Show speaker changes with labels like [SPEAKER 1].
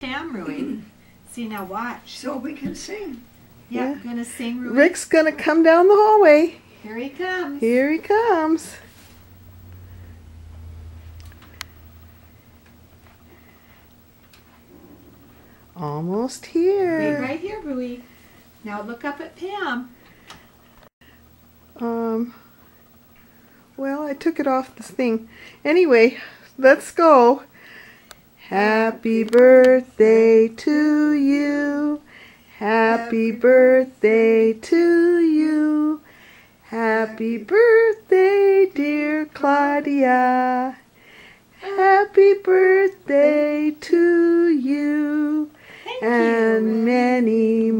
[SPEAKER 1] Pam, Rui. See, now watch.
[SPEAKER 2] So we can sing.
[SPEAKER 1] Yeah,
[SPEAKER 3] Yeah.
[SPEAKER 1] I'm going to sing, Rui.
[SPEAKER 3] Rick's gonna come down the hallway.
[SPEAKER 1] Here he comes.
[SPEAKER 3] Here he comes. Almost
[SPEAKER 1] Wait
[SPEAKER 3] here.
[SPEAKER 1] right here, Rui. Now look up at Pam.
[SPEAKER 3] Um. Well, I took it off this thing. Anyway, let's go. Happy birthday to you. Happy birthday to you. Happy birthday, dear Claudia. Happy birthday to you.
[SPEAKER 1] Thank
[SPEAKER 3] And
[SPEAKER 1] you.
[SPEAKER 3] many